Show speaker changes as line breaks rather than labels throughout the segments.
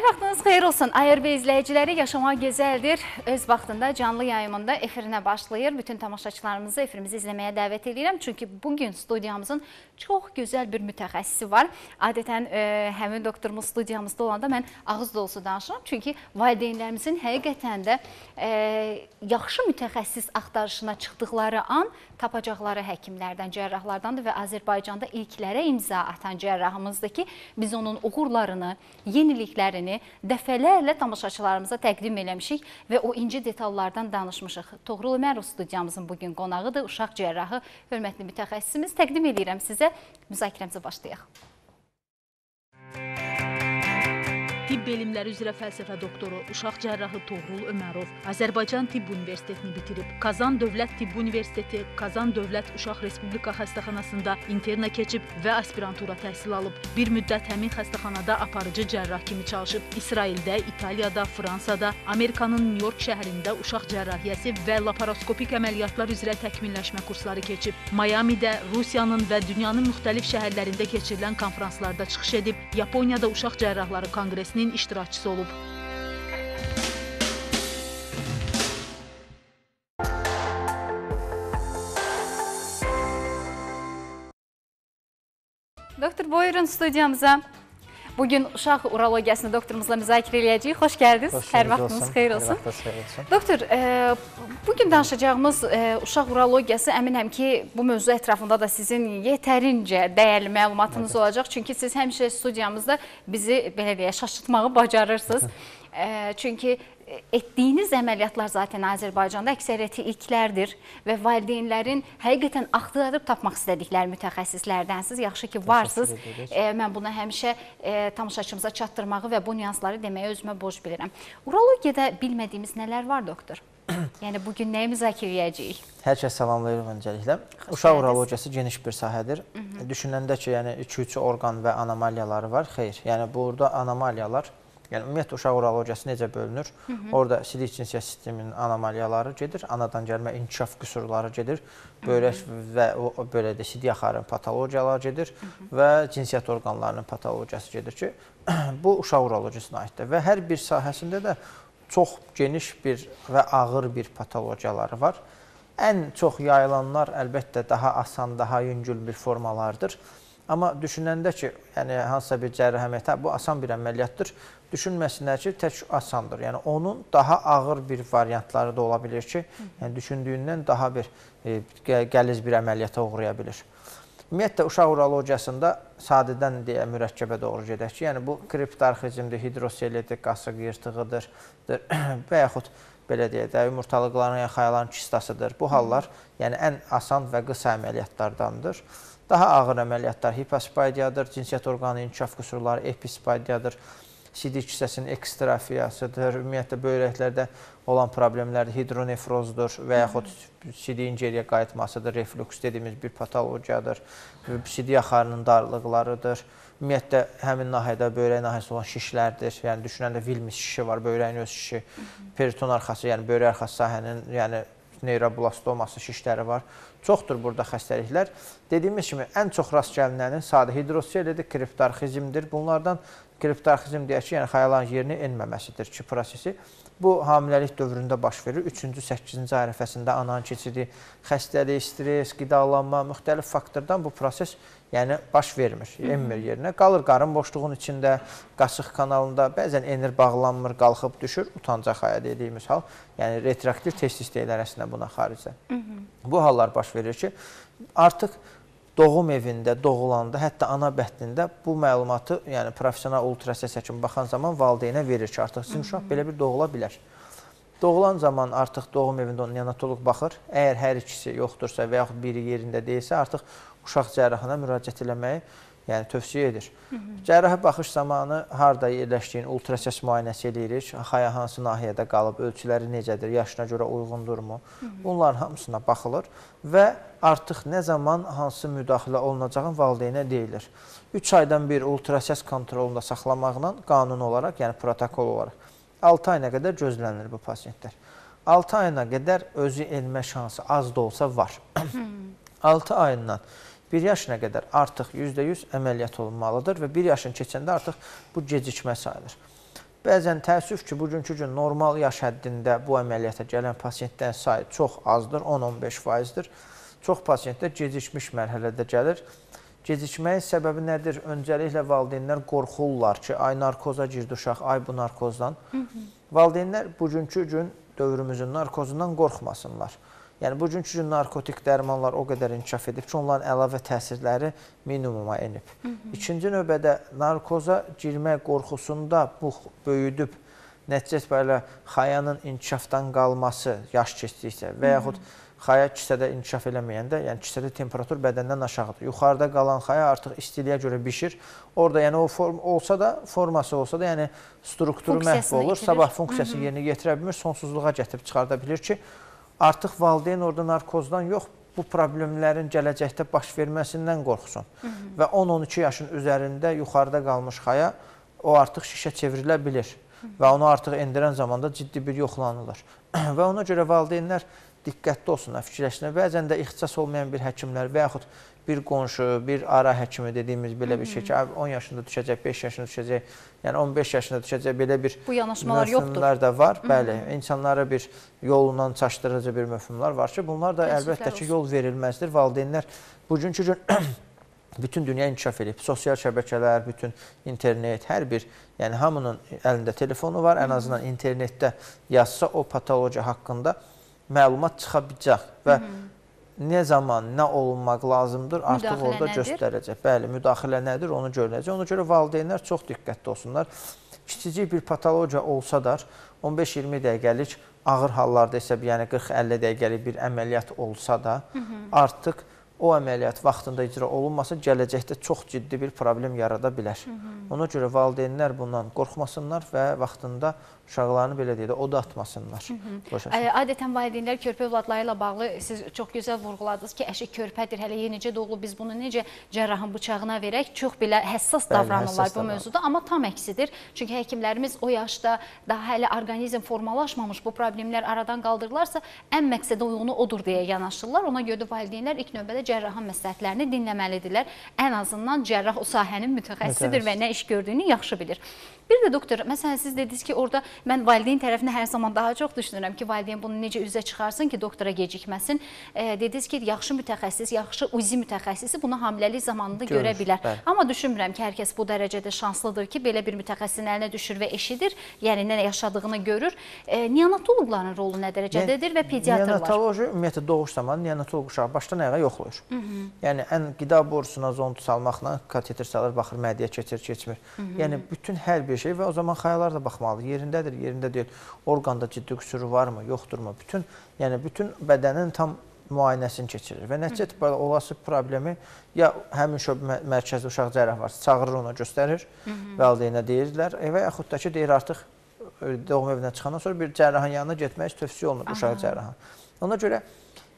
Hər vaxtınız xeyir olsun. ARB izləyiciləri Yaşamaq Gözəldir öz vaxtında canlı yayımında efirinə başlayır. Bütün tamaşaçılarımızı efirimizi izləməyə dəvət edirəm. Çünki bugün studiyamızın çox gözəl bir mütəxəssisi var. Adətən e, həmin doktorumuz studiyamızda olanda mən ağız dolusu danışıram. Çünki valideynlərimizin həqiqətən də e, yaxşı mütəxəssis axtarışına çıxdıqları an tapacaqları həkimlərdən, cərrahlardandır və Azərbaycanda ilklərə imza atan cərrahımızdır ki, biz onun uğurlarını, yeniliklərini dəfələrlə tamaşaçılarımıza təqdim eləmişik və o inci detallardan danışmışıq. Toğrul Ömərov studiyamızın bugün qonağıdır, uşaq cərrahı, hörmətli mütəxəssisimiz. Təqdim edirəm sizə, müzakirəmizə başlayaq.
Tibb elmləri üzrə fəlsəfə doktoru, uşaq cərrahı Toğrul Ömərov Azərbaycan Tibb Universitetini bitirib. Kazan Dövlət Tibb Universiteti, Kazan Dövlət Uşaq Respublika Xəstəxanasında interna keçib və aspirantura təhsil alıb. Bir müddət həmin xəstəxanada aparıcı cərrah kimi çalışıb. İsraildə, İtaliyada, Fransada, Amerikanın Nyu-York şəhərində uşaq cərrahiyyəsi və laparoskopik əməliyyatlar üzrə təkmilləşmə kursları keçib. Mayamidə, Rusiyanın və dünyanın müxtəlif şəhərlərində keçirilən konfranslarda çıxış edib. Yaponiyada uşaq cərrahları konqresinin fəaliyyətinin iştirakçısı olub.
Doktor buyurun studiyamıza. Bugün uşaq urologiyasını doktorumuzla müzakirə edəcəyik. Xoş gəldiniz.
Xoş
Hər vaxtınız
olsun.
xeyir olsun.
Hər vaxtınız xeyir olsun.
Doktor, e, bugün danışacağımız e, uşaq urologiyası əminəm ki, bu mövzu ətrafında da sizin yetərincə dəyərli məlumatınız olacaq. Çünki siz həmişə studiyamızda bizi belə deyə şaşırtmağı bacarırsınız. E, çünki etdiyiniz əməliyyatlar zaten Azərbaycanda əksəriyyəti ilklərdir və valideynlərin həqiqətən axtarıb tapmaq istədikləri mütəxəssislərdənsiz. Yaxşı ki, varsınız. E, mən bunu həmişə e, tamaşaçımıza çatdırmağı və bu nüansları deməyə özümə borc bilirəm. Urologiyada bilmədiyimiz nələr var, doktor? yəni bu gün nəyi müzakirə edəcəyik?
Hər kəs salamlayırıq öncəliklə. Uşaq urologiyası geniş bir sahədir. Hı -hı. Düşünəndə ki, yəni 2-3 orqan və anomaliyaları var. Xeyr. Yəni burada anomaliyalar Yəni ümumiyyətlə uşaq urologiyası necə bölünür? Hı -hı. Orada sidik cinsiyyət sisteminin anomaliyaları gedir, anadan gəlmə inkişaf qüsurları gedir, böyrək Hı -hı. və o, belə də sidik axarının patologiyaları gedir Hı -hı. və cinsiyyət orqanlarının patologiyası gedir ki, bu uşaq urologiyasına aiddir və hər bir sahəsində də çox geniş bir və ağır bir patologiyaları var. Ən çox yayılanlar əlbəttə daha asan, daha yüngül bir formalardır. Amma düşünəndə ki, yəni hansısa bir cərrah əməliyyatı bu asan bir əməliyyatdır düşünməsinlər ki, tək asandır. Yəni onun daha ağır bir variantları da ola bilər ki, yəni düşündüyündən daha bir e, qəliz bir əməliyyata uğraya bilər. Ümumiyyətlə uşaq urologiyasında sadədən deyə mürəkkəbə doğru gedək ki, yəni bu kriptarxizmdir, hidroselidir, qasıq yırtığıdır və yaxud belə deyək də yumurtalıqların ya xayaların kistasıdır. Bu hallar yəni ən asan və qısa əməliyyatlardandır. Daha ağır əməliyyatlar hipospadiyadır, cinsiyyət orqanı inkişaf qüsurları epispadiyadır sidik hissəsinin ekstrafiyasıdır, ümumiyyətlə böyrəklərdə olan problemlərdir, hidronefrozdur və yaxud sidiyin geriyə qayıtmasıdır, reflüks dediyimiz bir patologiyadır, sidik axarının darlıqlarıdır. Ümumiyyətlə həmin nahiyədə böyrək nahiyəsi olan şişlərdir. Yəni düşünəndə Vilmis şişi var, böyrəyin öz şişi, periton arxası, yəni böyrək arxası sahənin, yəni neyroblastoması şişləri var. Çoxdur burada xəstəliklər. Dediyimiz kimi ən çox rast gəlinənin sadə hidroselidir, kriptarxizmdir. Bunlardan kriptarxizm deyək ki, yəni xəyalan yerinə enməməsidir ki, prosesi. Bu hamiləlik dövründə baş verir. 3-cü, 8-ci ay ərəfəsində ananın keçirdiyi xəstəlik, stress, qidalanma, müxtəlif faktordan bu proses yəni baş vermir, enmir yerinə. Qalır qarın boşluğunun içində, qasıq kanalında, bəzən enir, bağlanmır, qalxıb düşür, utancaq aya dediyimiz hal. Yəni retraktiv testis deyilir əslində buna xaricdə. Bu hallar baş verir ki, artıq doğum evində doğulanda, hətta ana bətnində bu məlumatı, yəni professional ultrasəs həkimi baxan zaman valideynə verir ki, artıq sizin uşaq belə bir doğula bilər. Doğulan zaman artıq doğum evində onun neonatoloq baxır. Əgər hər ikisi yoxdursa və yaxud biri yerində deyilsə, artıq uşaq cərrahına müraciət eləməyi yəni tövsiyə edir. Cərrahi baxış zamanı harda yerləşdiyini ultrasəs müayinəsi eləyirik. Xaya hansı nahiyədə qalıb, ölçüləri necədir, yaşına görə uyğundurmu? Bunların hamısına baxılır və artıq nə zaman hansı müdaxilə olunacağın valideynə deyilir. 3 aydan bir ultrasəs kontrolunda saxlamaqla qanun olaraq, yəni protokol olaraq 6 ayına qədər gözlənilir bu pasientlər. 6 ayına qədər özü elmə şansı az da olsa var. 6 ayından 1 yaşına qədər artıq %100 əməliyyat olunmalıdır və 1 yaşın keçəndə artıq bu gecikmə sayılır. Bəzən təəssüf ki, bugünkü gün normal yaş həddində bu əməliyyata gələn pasientlərin sayı çox azdır, 10-15%dir. Çox pasientlər gecikmiş mərhələdə gəlir. Gecikməyin səbəbi nədir? Öncəliklə valideynlər qorxurlar ki, ay narkoza girdi uşaq, ay bu narkozdan. Hı -hı. Valideynlər bugünkü gün dövrümüzün narkozundan qorxmasınlar. Yəni bugünkü gün narkotik dərmanlar o qədər inkişaf edib ki, onların əlavə təsirləri minimuma enib. Hı -hı. İkinci növbədə narkoza girmək qorxusunda bu böyüdüb nəticə etibarilə xayanın inkişafdan qalması yaş keçdikcə və yaxud xaya kisədə inkişaf eləməyəndə, yəni kisədə temperatur bədəndən aşağıdır. Yuxarıda qalan xaya artıq istiliyə görə bişir. Orada yəni o form olsa da, forması olsa da, yəni strukturu məhv olur, itirir. sabah funksiyası Hı -hı. yerinə yetirə bilmir, sonsuzluğa gətirib çıxarda bilir ki, artıq valideyn orada narkozdan yox, bu problemlərin gələcəkdə baş verməsindən qorxsun. Hı -hı. Və 10-12 yaşın üzərində yuxarıda qalmış xaya o artıq şişə çevrilə bilir Hı -hı. və onu artıq endirən zamanda ciddi bir yoxlanılır. və ona görə valideynlər diqqətli olsunlar, fikirləşsinlər. Bəzən də ixtisas olmayan bir həkimlər və yaxud bir qonşu, bir ara həkimi dediyimiz belə bir şey ki, 10 yaşında düşəcək, 5 yaşında düşəcək, yəni 15 yaşında düşəcək belə bir
Bu yanaşmalar yoxdur.
da var. Bəli, insanlara bir yolundan çaşdırıcı bir möfhumlar var ki, bunlar da əlbəttə ki, yol verilməzdir. Valideynlər bugünkü gün bütün dünya inkişaf edib. Sosial şəbəkələr, bütün internet, hər bir, yəni hamının əlində telefonu var. Ən azından internetdə yazsa o patologiya haqqında məlumat çıxa biləcək və Hı -hı. Nə zaman, nə olunmaq lazımdır, artıq müdaxilə orada nədir? göstərəcək. Bəli, müdaxilə nədir, onu görəcək. Ona görə valideynlər çox diqqətli olsunlar. Kiçicik bir patologiya olsa da 15-20 dəqiqəlik ağır hallarda isə yəni 40-50 dəqiqəlik bir əməliyyat olsa da, Hı -hı. artıq o əməliyyat vaxtında icra olunmasa gələcəkdə çox ciddi bir problem yarada bilər. Hı -hı. Ona görə valideynlər bundan qorxmasınlar və vaxtında uşaqlarını belə deyək də oda atmasınlar.
Hı -hı. Adətən valideynlər körpə övladları ilə bağlı siz çox gözəl vurğuladınız ki, əşi körpədir, hələ yenicə doğulub biz bunu necə cərrahın bıçağına verək? Çox belə həssas Bəli, davranırlar həssas bu mövzuda, amma tam əksidir. Çünki həkimlərimiz o yaşda daha hələ orqanizm formalaşmamış bu problemlər aradan qaldırılarsa, ən məqsədə uyğunu odur deyə yanaşırlar. Ona görə də valideynlər ilk növbədə cərrahın məsləhətlərini dinləməlidirlər. Ən azından cərrah o sahənin mütəxəssisidir və nə iş gördüyünü yaxşı bilir. Bir də doktor, məsələn siz dediniz ki, orada mən valideyn tərəfini hər zaman daha çox düşünürəm ki, valideyn bunu necə üzə çıxarsın ki, doktora gecikməsin. E, dediniz ki, yaxşı mütəxəssis, yaxşı uzi mütəxəssisi bunu hamiləlik zamanında Görür, görə bilər. Bəli. Amma düşünmürəm ki, hər kəs bu dərəcədə şanslıdır ki, belə bir mütəxəssisin əlinə düşür və eşidir, yəni nə yaşadığını görür. E, neonatoloqların rolu nə dərəcədədir və pediatrlar?
Neonatoloji ümumiyyətlə doğuş zamanı neonatoloq uşağı başdan ayağa yoxlayır. Hı -hı. Yəni ən qida borusuna zont salmaqla kateter salır, baxır mədiyə keçir, keçmir. Hı -hı. Yəni bütün hər bir şey və o zaman xayalar da baxmalıdır. Yerindədir, yerində deyil. Orqanda ciddi qüsuru varmı, yoxdurmu? Bütün, yəni bütün bədənin tam müayinəsini keçirir və nəticə etibarilə olası problemi ya həmin şöbə mərkəzi uşaq cərrah varsa çağırır ona göstərir, valideynə deyirlər e, və yaxud da ki deyir artıq e, doğum evindən çıxandan sonra bir cərrahın yanına getmək tövsiyə olunur uşaq cərrahı. Ona görə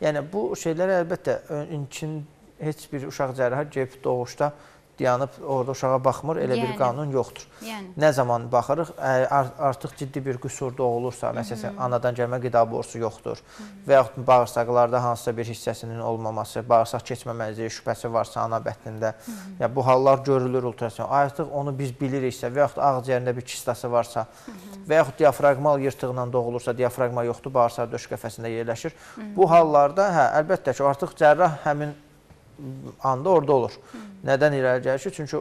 yəni bu şeylər əlbəttə ilkin heç bir uşaq cərrahı gəlib doğuşda dayanıb orada uşağa baxmır, elə yəni, bir qanun yoxdur. Yəni. Nə zaman baxırıq, artıq ciddi bir qüsur doğulursa, məsələn, anadan gəlmə qida borsu yoxdur Hı -hı. və yaxud bağırsaqlarda hansısa bir hissəsinin olmaması, bağırsaq keçməməzliyi şübhəsi varsa ana bətnində, Hı -hı. ya bu hallar görülür ultrason. Artıq onu biz biliriksə və yaxud ağciyərində bir kistası varsa Hı -hı. və yaxud diafraqmal yırtıqla doğulursa, diafraqma yoxdur, bağırsaq döş qəfəsində yerləşir. Hı -hı. Bu hallarda hə, əlbəttə ki, artıq cərrah həmin anda orada olur. Hı. Nədən irəli gəlir ki, çünki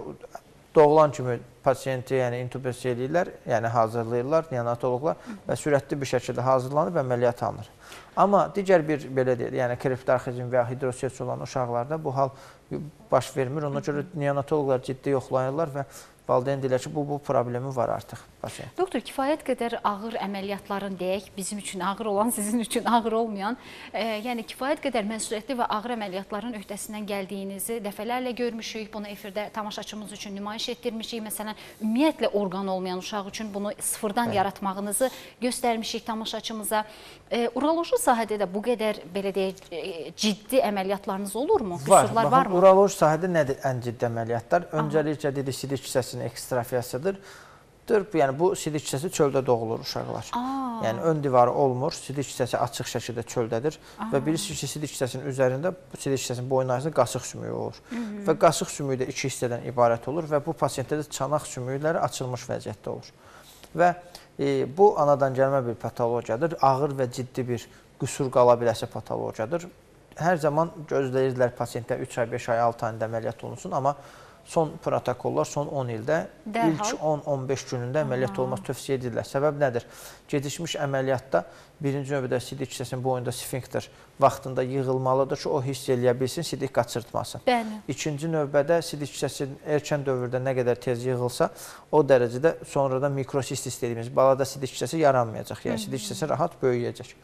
doğulan kimi pasiyenti, yəni intubasiya eləyirlər, yəni hazırlayırlar neonatoloqlar və sürətli bir şəkildə hazırlanıb əməliyyat alınır. Amma digər bir belə deyək, yəni kriptarxizm və ya hidrosiyat olan uşaqlarda bu hal baş vermir. Ona görə neonatoloqlar ciddi yoxlayırlar və valideyn deyirlər ki, bu bu problemi var artıq pasiyent.
Doktor, kifayət qədər ağır əməliyyatların deyək, bizim üçün ağır olan, sizin üçün ağır olmayan, e, yəni kifayət qədər məsuliyyətli və ağır əməliyyatların öhdəsindən gəldiyinizi dəfələrlə görmüşük. Bunu efirdə tamaşaçımız üçün nümayiş etdirmişik. Məsələn, ümumiyyətlə orqan olmayan uşaq üçün bunu sıfırdan Bəli. yaratmağınızı göstərmişik tamaşaçımıza. E, uroloji sahədə də bu qədər belə deyək, e, ciddi əməliyyatlarınız olurmu?
Var. Qüsurlar Baxın, varmı? Uroloji sahədə nədir ən ciddi əməliyyatlar? Öncəliklə dedik sidik hissəsinin ekstrafiyasıdır. Yəni bu sidik hissəsi çöldə doğulur uşaqlar. Aa. Yəni ön divarı olmur, sidik hissəsi açıq şəkildə çöldədir Aa. və bilirsiniz ki, sidik hissəsinin üzərində bu sidik hissəsinin boyun arasında qasıq sümüyü olur. Hı -hı. Və qasıq sümüyü də iki hissədən ibarət olur və bu pasiyentdə də çanaq sümükləri açılmış vəziyyətdə olur. və e, bu anadan gəlmə bir patologiyadır. Ağır və ciddi bir qüsur qala biləsə patologiyadır. Hər zaman gözləyirdilər pasientlər 3 ay, 5 ay, 6 ayında əməliyyat olunsun, amma son protokollar son 10 ildə
Dərhal.
ilk 10-15 günündə əməliyyat olması tövsiyə edirlər. Səbəb nədir? Gecikmiş əməliyyatda birinci növbədə sidik hissəsinin boyunda sfinkter vaxtında yığılmalıdır ki, o hiss eləyə bilsin, sidik qaçırtmasın.
Bəli.
İkinci növbədə sidik hissəsi erkən dövrdə nə qədər tez yığılsa, o dərəcədə sonradan mikrosistis dediyimiz balada sidik hissəsi yaranmayacaq. Yəni sidik hissəsi rahat böyüyəcək.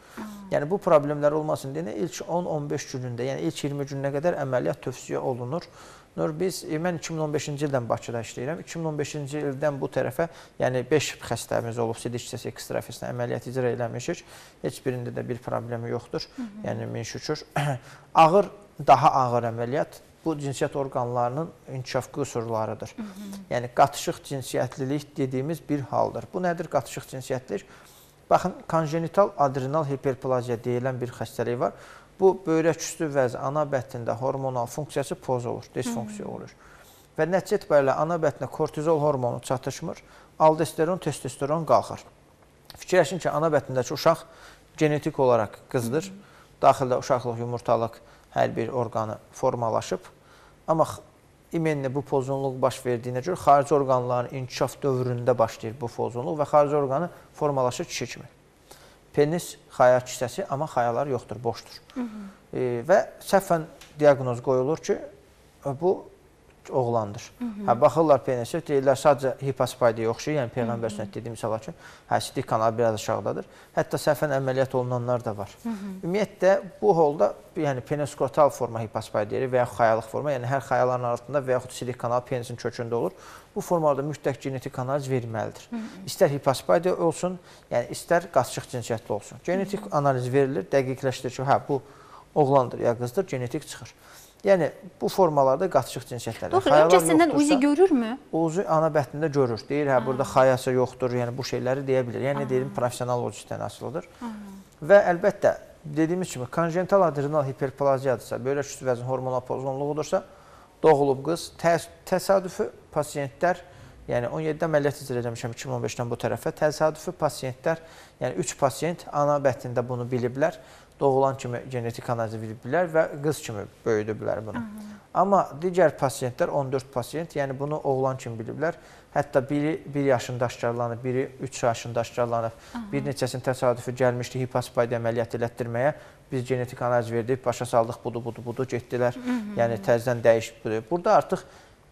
Yəni bu problemlər olmasın deyə ilk 10-15 günündə, yəni ilk 20 günə qədər əməliyyat tövsiyə olunur. Nur biz e, mən 2015-ci ildən Bakıda işləyirəm. 2015-ci ildən bu tərəfə, yəni 5 xəstəmiz olub sidik hissəsi ekstrafisində əməliyyat icra eləmişik. Heç birində də bir problemi yoxdur. Hı -hı. Yəni min şükür. ağır, daha ağır əməliyyat bu cinsiyyət orqanlarının inkişaf qüsurlarıdır. Hı -hı. Yəni qatışıq cinsiyyətlilik dediyimiz bir haldır. Bu nədir qatışıq cinsiyyətlilik? Baxın, konjenital adrenal hiperplaziya deyilən bir xəstəlik var. Bu böyrək üstü vəzi ana bətnində hormonal funksiyası pozulur, disfunksiya olur. Və nəticə etibarilə ana bətnə kortizol hormonu çatışmır, aldosteron, testosteron qalxır. Fikirləşin ki, ana bətnindəki uşaq genetik olaraq qızdır. Daxildə uşaqlıq, yumurtalıq hər bir orqanı formalaşıb. Amma imenli bu pozğunluq baş verdiyinə görə xarici orqanların inkişaf dövründə başlayır bu pozğunluq və xarici orqanı formalaşır kişi kimi penis xaya kisəsi, amma xayalar yoxdur, boşdur. Hı -hı. E, və səhvən diaqnoz qoyulur ki, bu oğlandır. Hı -hı. Hə baxırlar penisə, deyirlər sadəcə hipospadiya oxşayır, yəni peyğəmbər sünnət dediyi misal üçün, hə sidik kanalı biraz aşağıdadır. Hətta səhvən əməliyyat olunanlar da var. Hı -hı. Ümumiyyətlə bu holda yəni peniskrotal forma hipospadiya və ya xayalıq forma, yəni hər xayaların altında və yaxud sidik kanalı penisin kökündə olur. Bu formada mütləq genetik analiz verilməlidir. Hı -hı. İstər hipospadiya olsun, yəni istər qaçıq cinsiyyətli olsun. Genetik Hı -hı. analiz verilir, dəqiqləşdirir ki, hə bu oğlandır ya qızdır, genetik çıxır. Yəni bu formalarda qatışıq cinsiyyətlərdir.
Doktor, öncəsindən uzi görürmü?
Uzi ana bətnində görür. Deyir, hə burada xayası yoxdur, yəni bu şeyləri deyə bilir. Yəni deyim professional logistdən asılıdır. Və əlbəttə dediyimiz kimi konjenital adrenal hiperplaziyadırsa, böyrək üstü vəzin hormonal pozğunluğudursa, doğulub qız, təs təsadüfi pasiyentlər Yəni 17 əməliyyat icra etmişəm 2015-dən bu tərəfə. Təsadüfi pasiyentlər, yəni 3 pasiyent ana bətnində bunu biliblər doğulan kimi genetik analizi biliblər və qız kimi böyüdüblər bunu. Aha. Amma digər pasiyentlər 14 pasiyent, yəni bunu oğlan kimi biliblər. Hətta biri 1 yaşında aşkarlanıb, biri 3 yaşında aşkarlanıb. Aha. Bir neçəsinin təsadüfi gəlmişdi hipospadiya əməliyyat elətdirməyə. Biz genetik analiz verdik, başa saldıq, budur, budur, budur, getdilər. Hı -hı. Yəni təzədən dəyişib budur. Burada artıq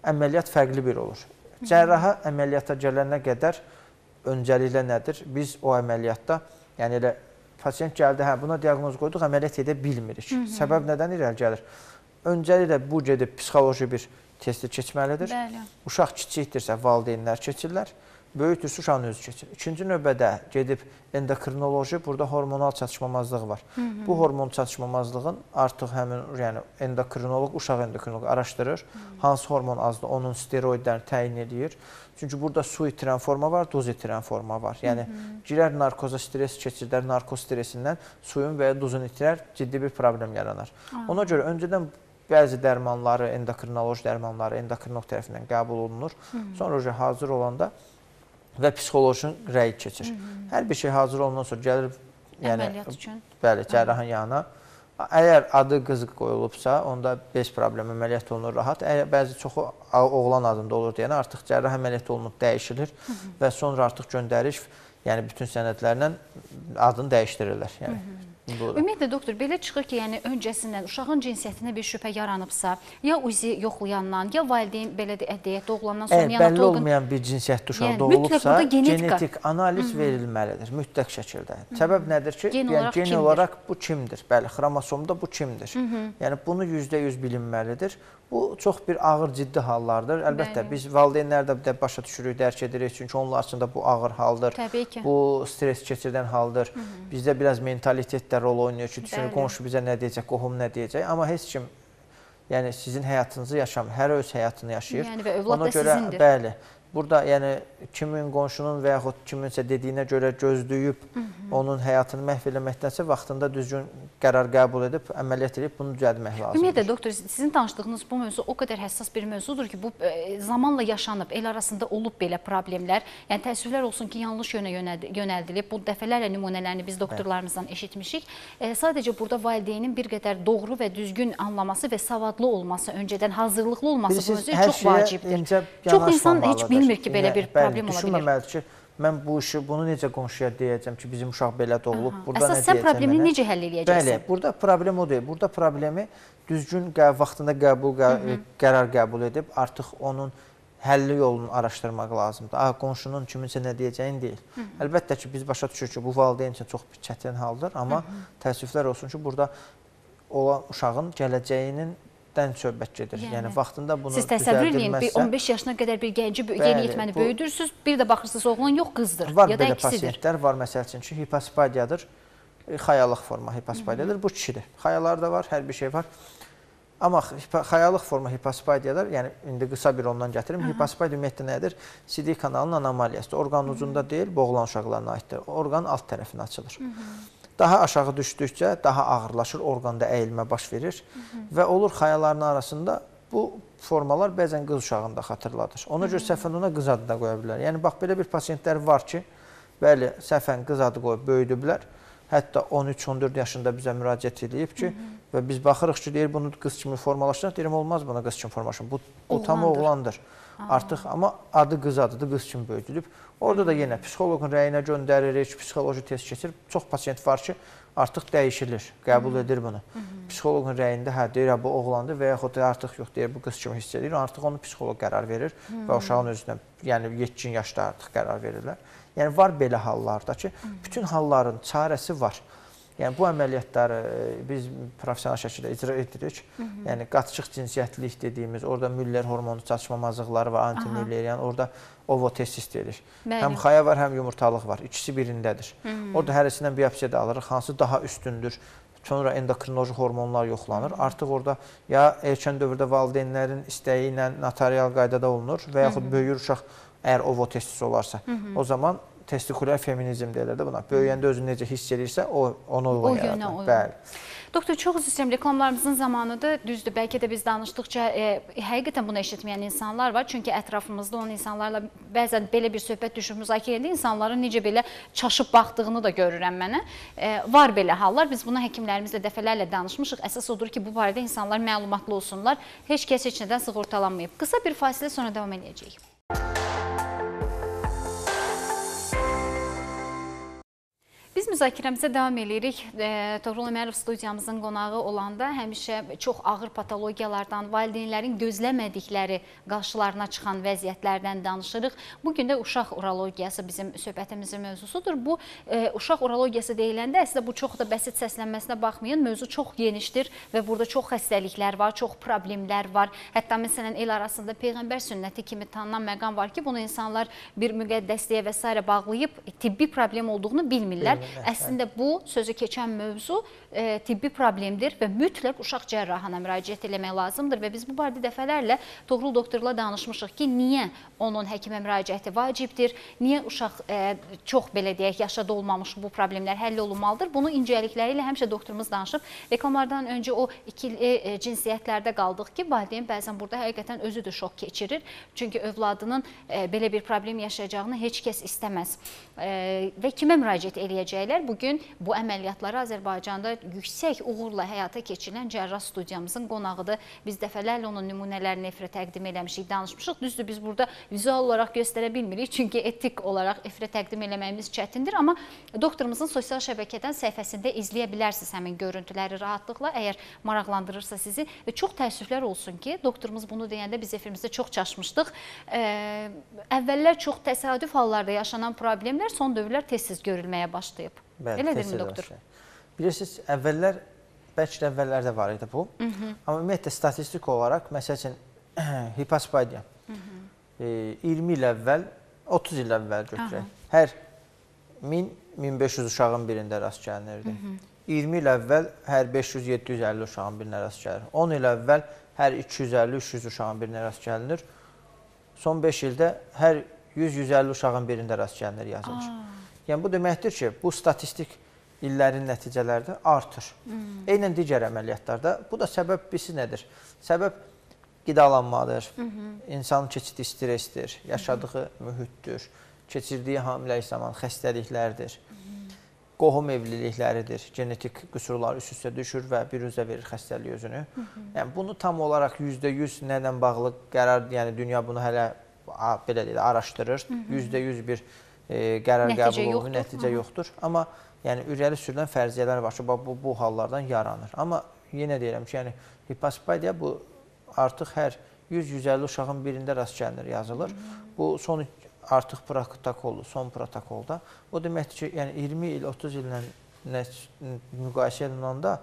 əməliyyat fərqli bir olur. Cərraha əməliyyata gələnə qədər öncəliklə nədir? Biz o əməliyyatda, yəni elə pasiyent gəldi, hə buna diaqnoz qoyduq, əməliyyat edə bilmirik. Hı -hı. Səbəb nədən irəli gəlir? Öncəliklə bu gedib psixoloji bir testi keçməlidir. Bəli. Uşaq kiçikdirsə valideynlər keçirlər. Böyükdürsə uşağın özü keçir. İkinci növbədə gedib endokrinoloji, burada hormonal çatışmamazlıq var. Hı -hı. Bu hormon çatışmamazlığın artıq həmin yəni endokrinoloq, uşaq endokrinoloq araşdırır. Hı -hı. Hansı hormon azdır, onun steroidlərini təyin edir. Çünki burada su itirən forma var, doz itirən forma var. Yəni Hı -hı. girər narkoza, stres keçirdər, narkoz stresindən suyun və ya duzun itirər, ciddi bir problem yaranar. Hı -hı. Ona görə öncədən bəzi dərmanları, endokrinoloji dərmanları endokrinoloq tərəfindən qəbul olunur. Hı -hı. Sonra hazır olanda və psixolojinin rəyi keçir. Hı -hı. Hər bir şey hazır olandan sonra gəlir yəni əməliyyat üçün. Bəli, cərrahın yanına. Əgər adı qız qoyulubsa, onda bez problem əməliyyat olunur rahat. Əgər bəzi çoxu oğlan adında olur deyənə artıq cərrah əməliyyat olunub dəyişilir Hı -hı. və sonra artıq göndəriş, yəni bütün sənədlərlə adını dəyişdirirlər. Yəni Hı -hı.
Doğru. Ümumiyyətlə doktor belə çıxır ki, yəni öncəsindən uşağın cinsiyyətinə bir şübhə yaranıbsa, ya uzi yoxlayandan, ya valideyn belə deyək, doğulandan sonra
yəni bəlli olmayan bir cinsiyyətli uşaq yəni, doğulubsa, genetik analiz Hı -hı. verilməlidir mütləq şəkildə. Hı -hı. Səbəb nədir ki, gen yəni olaraq gen kimdir? olaraq bu kimdir? Bəli, xromosomda bu kimdir? Hı -hı. Yəni bunu %100 bilinməlidir. Bu çox bir ağır, ciddi hallardır. Əlbəttə Bəli. biz valideynlər də başa düşürük, dərk edirik, çünki onlar üçün də bu ağır haldır.
Təbii ki.
Bu stres keçirdən haldır. Hı -hı. Bizdə biraz mentalitet də rol oynayır ki, düşünür qonşu bizə nə deyəcək, qohum nə deyəcək, amma heç kim yəni sizin həyatınızı yaşamır, hər öz həyatını yaşayır.
Yəni və övlad
Ona
da
görə,
sizindir.
Bəli. Burada yəni kimin qonşunun və yaxud kiminsə dediyinə görə gözləyib onun həyatını məhv eləməkdənsə vaxtında düzgün qərar qəbul edib əməliyyat edib bunu düzəltmək lazımdır.
Ümumiyyətlə doktor sizin danışdığınız bu mövzu o qədər həssas bir mövzudur ki, bu e, zamanla yaşanıb, el arasında olub belə problemlər. Yəni təəssüflər olsun ki, yanlış yönə yönəld- yönəldilib. Bu dəfələrlə nümunələrini biz doktorlarımızdan eşitmişik. E, sadəcə burada valideynin bir qədər doğru və düzgün anlaması və savadlı olması, öncədən hazırlıqlı olması bu
Bilirsiniz,
mövzu
hər
çox vacibdir. Çox insan heç
yanaşmamalıdır.
Bilmir ki, belə bir problem ola bilər.
Düşünməməlidir ki, mən bu işi, bunu necə qonşuya deyəcəm ki, bizim uşaq belə doğulub, burada
Əsas
nə
sən
deyəcəm
problemi
mənə?
necə həll eləyəcəksən?
Bəli, burada problem o deyil. Burada problemi düzgün vaxtında qəbul qə qərar qəbul edib artıq onun həlli yolunu araşdırmaq lazımdır. A, qonşunun kiminsə nə deyəcəyini deyil. Əlbəttə ki, biz başa düşürük ki, bu valideyn üçün çox çətin haldır, amma təəssüflər olsun ki, burada olan uşağın gələcəyinin dən söhbət gedir. Yəni,
Yəni,
vaxtında bunu
Siz təsəvvür
düzəldilməzsə-
15 yaşına qədər bir gənci bö-
Bəli,
yeniyetməni
bu-
böyüdürsüz, bir də baxırsınız oğlan yox, qızdır
Var
ya da
belə
ikisidir.
pasientlər var məsəl üçün ki, hipospadiyadır. e, Xəyalıq forma hipospadiyadır. Bu kişidir. Xəyalar da var, hər bir şey var. Amma xəyalıq forma hipospadiyalar, yəni indi qısa bir ondan gətirim. Hipospadiya ümumiyyətlə nədir? Sidik kanalının anomaliyasıdır. Orqanın ucunda deyil, boğulan uşaqlarına aiddir. Orqanın alt tərəfinə açılır. Daha aşağı düşdükcə daha ağırlaşır, orqanda əyilmə baş verir və olur xəyaların arasında bu formalar bəzən qız uşağında xatırladır. Ona görə səhvən ona qız adı da qoya bilər. Yəni bax belə bir pasientlər var ki, bəli, səhvən qız adı qoyub böyüdüblər. Hətta 13-14 yaşında bizə müraciət edib ki, və biz baxırıq ki, deyir bunu qız kimi formalaşdıraq. Deyirəm olmaz buna qız kimi formalaşın. Bu bu tam
Oğlandır.
oğlandır. Artıq amma adı qız adıdır, qız kimi böyüdülüb. Orada da yenə psixoloqun rəyinə göndəririk, psixoloji test keçir. Çox pasient var ki, artıq dəyişilir, qəbul edir bunu. Psixoloqun rəyində hə deyir, hə, bu oğlandır və yaxud da artıq yox deyir, bu qız kimi hiss edir. Artıq onu psixoloq qərar verir və uşağın özünə, yəni yetkin yaşda artıq qərar verirlər. Yəni var belə hallarda ki, bütün halların çarəsi var. Yəni bu əməliyyatları e, biz professional şəkildə icra edirik. Yəni qatışıq cinsiyyətlilik dediyimiz, orada Müller hormonu çatışmamazlıqları var, antimüllerian, orada ovotestis deyilir.
Bəli.
Həm xaya var, həm yumurtalıq var. İkisi birindədir. Orada hərəsindən biopsiya da alırıq. Hansı daha üstündür? Sonra endokrinoloji hormonlar yoxlanır. Artıq orada ya erkən dövrdə valideynlərin istəyi ilə notarial qaydada olunur və yaxud böyüyür uşaq əgər ovotestis olarsa, o zaman testikulyar feminizm deyilir də buna. Böyüyəndə özünü necə hiss edirsə, o ona uyğun
uyğun.
Bəli.
Doktor çox istəyirəm reklamlarımızın zamanıdır. Düzdür, bəlkə də biz danışdıqca e, həqiqətən bunu eşitməyən insanlar var. Çünki ətrafımızda olan insanlarla bəzən belə bir söhbət düşür, müzakirə edir. İnsanların necə belə çaşıb baxdığını da görürəm mənə. E, var belə hallar. Biz bunu həkimlərimizlə dəfələrlə danışmışıq. Əsas odur ki, bu barədə insanlar məlumatlı olsunlar. Heç kəs heç nədən sığortalanmayıb. Qısa bir fasilə sonra davam edəcəyik. Biz müzakirəmizə davam edirik. E, Toğrul Ömərov studiyamızın qonağı olanda həmişə çox ağır patologiyalardan, valideynlərin gözləmədikləri qarşılarına çıxan vəziyyətlərdən danışırıq. Bu gün də uşaq urologiyası bizim söhbətimizin mövzusudur. Bu e, uşaq urologiyası deyiləndə əslində bu çox da bəsit səslənməsinə baxmayın, mövzu çox genişdir və burada çox xəstəliklər var, çox problemlər var. Hətta məsələn el arasında peyğəmbər sünnəti kimi tanınan məqam var ki, bunu insanlar bir müqəddəsliyə və s. bağlayıb tibbi problem olduğunu bilmirlər.
Bilmirlər,
Əslində bu sözü keçən mövzu e, tibbi problemdir və mütləq uşaq cərrahına müraciət etmək lazımdır və biz bu barədə dəfələrlə Toğrul doktorla danışmışıq ki, niyə onun həkimə müraciəti vacibdir, niyə uşaq e, çox belə deyək yaşada olmamış bu problemlər həll olunmalıdır. Bunu incəlikləri ilə həmişə doktorumuz danışıb. Reklamlardan öncə o ikili e, cinsiyyətlərdə qaldıq ki, valideyn bəzən burada həqiqətən özü də şok keçirir. Çünki övladının e, belə bir problem yaşayacağını heç kəs istəməz. E, və kimə müraciət eləyəcəklər? Bu gün bu əməliyyatları Azərbaycanda yüksək uğurla həyata keçirilən cərrah studiyamızın qonağıdır. Biz dəfələrlə onun nümunələrini efirə təqdim eləmişik, danışmışıq. Düzdür, biz burada vizual olaraq göstərə bilmirik, çünki etik olaraq efirə təqdim eləməyimiz çətindir, amma doktorumuzun sosial şəbəkədən səhifəsində izləyə bilərsiniz həmin görüntüləri rahatlıqla, əgər maraqlandırırsa sizi. Və çox təəssüflər olsun ki, doktorumuz bunu deyəndə biz efirimizdə çox çaşmışdıq. Ə, əvvəllər çox təsadüf hallarda yaşanan problemlər son dövrlər tez-tez görülməyə başlayıb.
Bəli,
Elədirmi doktor?
başlayır. Bilirsiniz, əvvəllər bəlkə də əvvəllərdə var idi bu. Amma ümumiyyətlə statistik olaraq məsəl üçün hipospadiya. E, 20 il əvvəl, 30 il əvvəl götürək. Hər 1000 1500 uşağın birində rast gəlinirdi. 20 il əvvəl hər 500-750 uşağın birinə rast gəlir. 10 il əvvəl hər 250-300 uşağın birinə rast gəlinir. son 5 ildə hər 100-150 uşağın birində rast gəlinir yazılır. Yəni bu deməkdir ki, bu statistik illərin nəticələri də artır. Hmm. Eynən digər əməliyyatlarda bu da səbəb bilirsiz nədir? Səbəb qidalanmadır, Hı -hı. insanın keçirdiyi stressdir, yaşadığı Hı -hı. mühitdir, keçirdiyi hamiləlik zamanı xəstəliklərdir. Hı -hı. Qohum evlilikləridir, genetik qüsurlar üst-üstə düşür və biruzə verir xəstəlik özünü. Hı -hı. Yəni bunu tam olaraq %100 nədən bağlı qərar, yəni dünya bunu hələ belə deyək, araşdırır. %100 bir e, qərar
nəticə
qəbul olunur, nəticə yoxdur. Amma yəni irəli sürülən fərziyyələr var ki, bu bu hallardan yaranır. Amma yenə deyirəm ki, yəni hipospadiya bu artıq hər 100-150 uşağın birində rast gəlinir, yazılır. Bu son artıq protokoldur, son protokolda. O deməkdir ki, yəni 20 il, 30 illə müqayisə ediləndə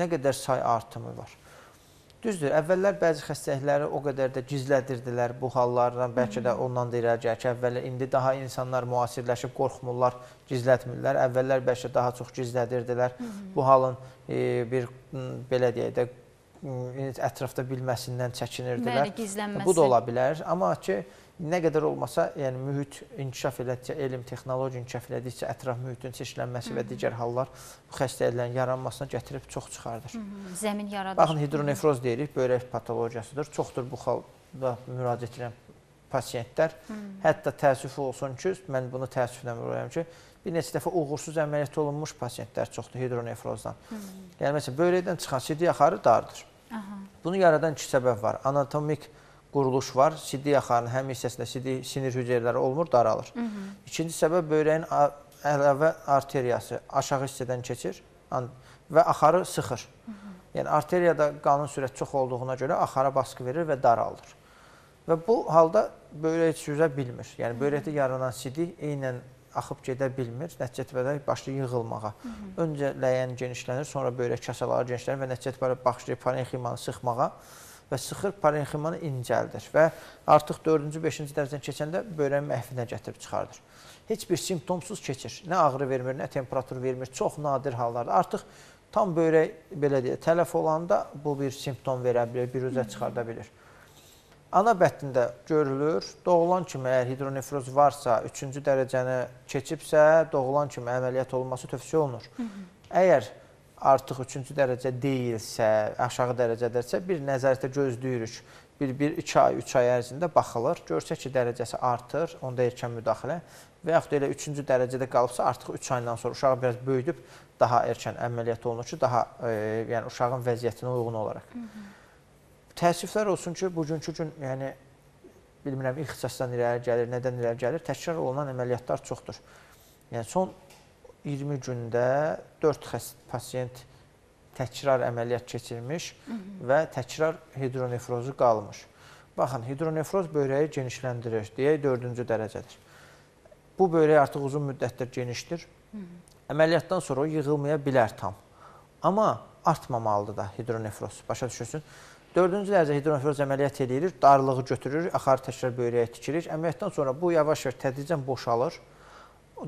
nə qədər say artımı var. Düzdür, əvvəllər bəzi xəstəlikləri o qədər də gizlədirdilər bu hallardan, bəlkə də ondan da irəli gəlir ki, əvvəllər indi daha insanlar müasirləşib qorxmurlar, gizlətmirlər. Əvvəllər bəlkə daha çox gizlədirdilər. Hı -hı. Bu halın e, bir belə deyək də ətrafda bilməsindən çəkinirdilər.
Bəli, gizlənməsi.
Bu da ola bilər, amma ki nə qədər olmasa, yəni mühit inkişaf elədikcə, elm, texnologiya inkişaf elədikcə ətraf mühitin çirklənməsi və digər hallar bu xəstəliklərin yaranmasına gətirib çox çıxardır. Hı
-hı. Zəmin yaradır.
Baxın, hidronefroz deyirik, böyrək patologiyasıdır. Çoxdur bu halda müraciət edən pasiyentlər. Hı. Hətta təəssüf olsun ki, mən bunu təəssüflə vuruyam ki, bir neçə dəfə uğursuz əməliyyat olunmuş pasiyentlər çoxdur hidronefrozdan. Yəni məsələn, böyrəkdən çıxan sidik axarı dardır. Aha. Bunu yaradan iki səbəb var. Anatomik quruluş var. Sidik axarının həm hissəsində sidik sinir hüceyrələri olmur, daralır. Hı -hı. İkinci səbəb böyrəyin əlavə arteriyası aşağı hissədən keçir və axarı sıxır. Hı -hı. Yəni arteriyada qanın sürəti çox olduğuna görə axara baskı verir və daraldır. Və bu halda böyrək süzə bilmir. Yəni böyrəkdə yaranan sidik eynən axıb gedə bilmir. Nəticədə başlayır yığılmağa. Hı -hı. Öncə ləyən genişlənir, sonra böyrək kasaları genişlənir və nəticədə başlayır parenximanı sıxmağa və sıxır parenximanı incəldir və artıq 4-cü, 5-ci dərəcədən keçəndə böyrəyin məhvinə gətirib çıxardır. Heç bir simptomsuz keçir. Nə ağrı vermir, nə temperatur vermir. Çox nadir hallarda. Artıq tam böyrək belə deyə tələf olanda bu bir simptom verə bilər, bir üzə çıxarda bilir. Ana bətnində görülür. Doğulan kimi əgər hidronefroz varsa, 3-cü dərəcəni keçibsə, doğulan kimi əməliyyat olunması tövsiyə olunur. Hı -hı. Əgər artıq 3-cü dərəcə deyilsə, aşağı dərəcədədirsə, bir nəzarətdə gözləyirik. Bir, bir, iki ay, üç ay ərzində baxılır. Görsə ki, dərəcəsi artır, onda erkən müdaxilə və yaxud da elə üçüncü dərəcədə qalıbsa, artıq üç aydan sonra uşaq biraz böyüdüb daha erkən əməliyyat olunur ki, daha e, yəni uşağın vəziyyətinə uyğun olaraq. Hı -hı. Təəssüflər olsun ki, bugünkü gün yəni bilmirəm ixtisasdan irəli gəlir, nədən irəli gəlir, təkrar olunan əməliyyatlar çoxdur. Yəni son 20 gündə 4 xəst pasiyent təkrar əməliyyat keçirmiş Hı -hı. və təkrar hidronefrozu qalmış. Baxın, hidronefroz böyrəyi genişləndirir, deyək 4-cü dərəcədir. Bu böyrək artıq uzun müddətdir genişdir. Hı -hı. Əməliyyatdan sonra o yığılmaya bilər tam. Amma artmamalıdır da hidronefroz. Başa düşürsünüz? 4-cü dərəcə hidronefroz əməliyyat edilir, darlığı götürür, axar təkrar böyrəyə tikilir. Əməliyyatdan sonra bu yavaş-yavaş tədricən boşalır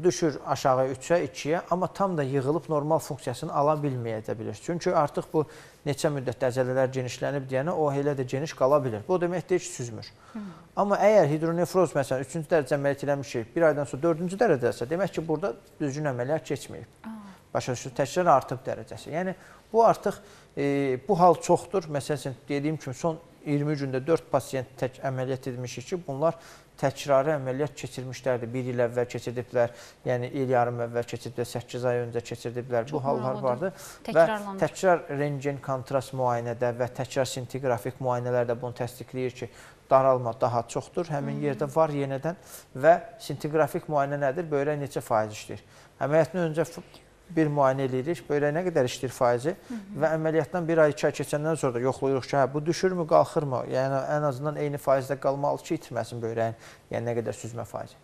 düşür aşağı 3-ə, 2-yə, amma tam da yığılıb normal funksiyasını ala bilməyəcə bilir. Çünki artıq bu neçə müddət əzələlər genişlənib deyənə o elə də geniş qala bilir. Bu demək deyil ki, süzmür. Hı. Amma əgər hidronefroz məsələn 3-cü dərəcə əməliyyat eləmişik, bir aydan sonra 4-cü dərəcədəsə, demək ki, burada düzgün əməliyyat keçməyib. Başa düşürsünüz, təkrar artıb dərəcəsi. Yəni bu artıq e, bu hal çoxdur. Məsələn, dediyim kimi son 20 gündə 4 pasiyent tək əməliyyat edilmişik ki, bunlar təkrarı əməliyyat keçirmişlərdir. Bir il əvvəl keçirdiblər, yəni il yarım əvvəl keçirdiblər, 8 ay öncə keçirdiblər. Çox Bu hallar vardı və təkrar rengen kontrast müayinədə və təkrar sintiqrafik müayinələrdə bunu təsdiqləyir ki, daralma daha çoxdur. Həmin hmm. yerdə var yenədən və sintiqrafik müayinə nədir? Böyrək neçə faiz işləyir? Əməliyyatdan öncə bir müayinə edirik, böyrək nə qədər işləyir faizi Hı -hı. və əməliyyatdan bir ay, iki ay keçəndən sonra da yoxlayırıq ki, hə, bu düşürmü, qalxırmı? Yəni ən azından eyni faizdə qalmalı ki, itirməsin böyrəyin, yəni nə qədər süzmə faizi.